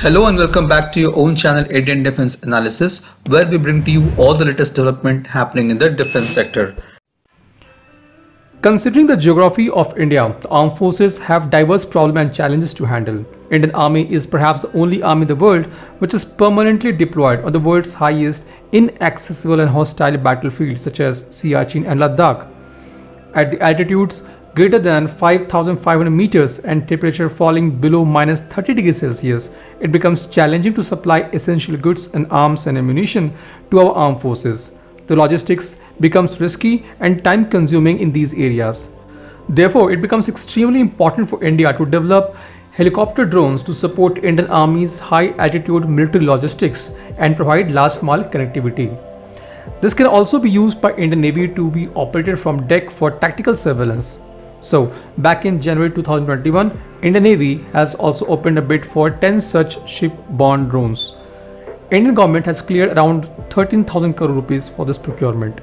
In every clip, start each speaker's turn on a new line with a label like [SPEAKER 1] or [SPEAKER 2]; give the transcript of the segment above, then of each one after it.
[SPEAKER 1] Hello and welcome back to your own channel Indian Defense Analysis where we bring to you all the latest development happening in the defense sector.
[SPEAKER 2] Considering the geography of India, the armed forces have diverse problems and challenges to handle. Indian Army is perhaps the only army in the world which is permanently deployed on the world's highest inaccessible and hostile battlefields such as Siachen and Ladakh. At the altitudes greater than 5500 meters and temperature falling below minus 30 degrees Celsius, it becomes challenging to supply essential goods and arms and ammunition to our armed forces. The logistics becomes risky and time consuming in these areas. Therefore, it becomes extremely important for India to develop helicopter drones to support Indian Army's high altitude military logistics and provide last mile connectivity. This can also be used by Indian Navy to be operated from deck for tactical surveillance. So back in January 2021, Indian Navy has also opened a bid for 10 such ship-borne drones. Indian government has cleared around 13,000 crore rupees for this procurement.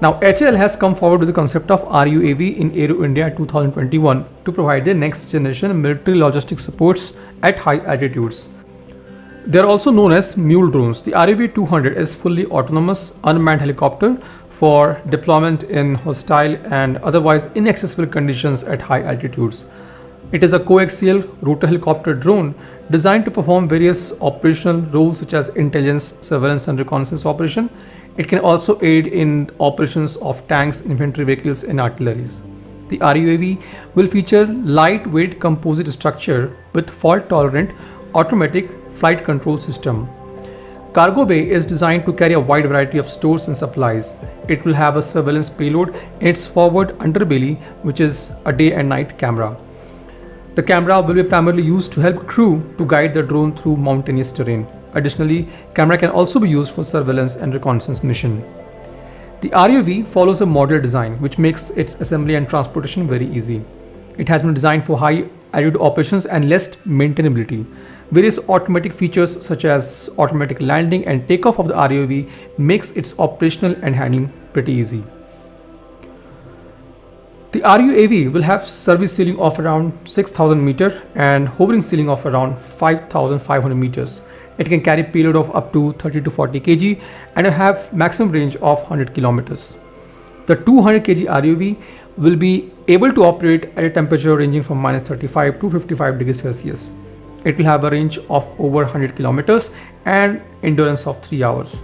[SPEAKER 2] Now HAL has come forward with the concept of RUAV in Aero India 2021 to provide the next generation military logistic supports at high altitudes. They are also known as mule drones. The RUAV 200 is fully autonomous unmanned helicopter for deployment in hostile and otherwise inaccessible conditions at high altitudes. It is a coaxial rotor helicopter drone designed to perform various operational roles such as intelligence, surveillance and reconnaissance operation. It can also aid in operations of tanks, infantry vehicles and artilleries. The RUAV will feature lightweight composite structure with fault tolerant automatic flight control system Cargo bay is designed to carry a wide variety of stores and supplies. It will have a surveillance payload in its forward underbelly, which is a day and night camera. The camera will be primarily used to help crew to guide the drone through mountainous terrain. Additionally, camera can also be used for surveillance and reconnaissance mission. The RUAV follows a modular design which makes its assembly and transportation very easy. It has been designed for high altitude operations and less maintainability. Various automatic features such as automatic landing and takeoff of the RUAV makes its operational and handling pretty easy. The RUAV will have service ceiling of around 6000 meter and hovering ceiling of around 5500 meters. It can carry payload of up to 30 to 40 kg and have maximum range of 100 kilometers. The 200 kg RUAV will be able to operate at a temperature ranging from minus 35 to 55 degrees Celsius. It will have a range of over 100 kilometers and endurance of 3 hours.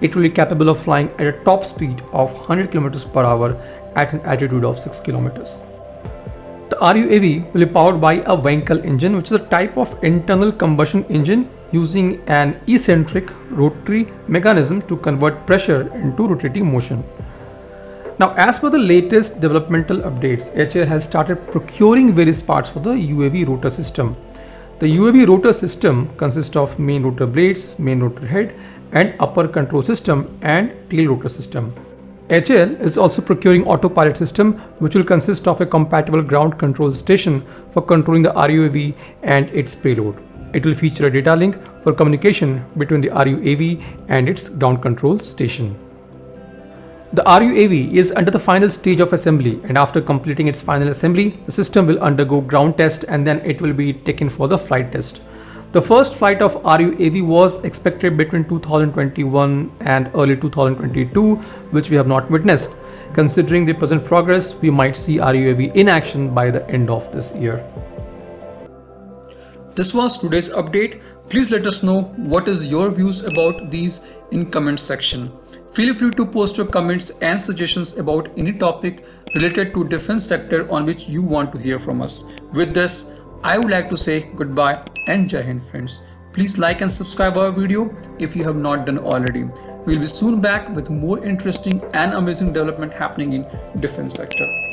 [SPEAKER 2] It will be capable of flying at a top speed of 100 kilometers per hour at an altitude of 6 kilometers. The RUAV will be powered by a Wankel engine which is a type of internal combustion engine using an eccentric rotary mechanism to convert pressure into rotating motion. Now as per the latest developmental updates, HAL has started procuring various parts for the UAV rotor system. The UAV rotor system consists of main rotor blades, main rotor head and upper control system and tail rotor system. HAL is also procuring autopilot system which will consist of a compatible ground control station for controlling the RUAV and its payload. It will feature a data link for communication between the RUAV and its ground control station. The RUAV is under the final stage of assembly and after completing its final assembly, the system will undergo ground test and then it will be taken for the flight test. The first flight of RUAV was expected between 2021 and early 2022, which we have not witnessed. Considering the present progress, we might see RUAV in action by the end of this year.
[SPEAKER 1] This was today's update. Please let us know what is your views about these in comment section. Feel free to post your comments and suggestions about any topic related to defense sector on which you want to hear from us. With this, I would like to say goodbye and Jai Hind friends. Please like and subscribe our video if you have not done already. We'll be soon back with more interesting and amazing development happening in defense sector.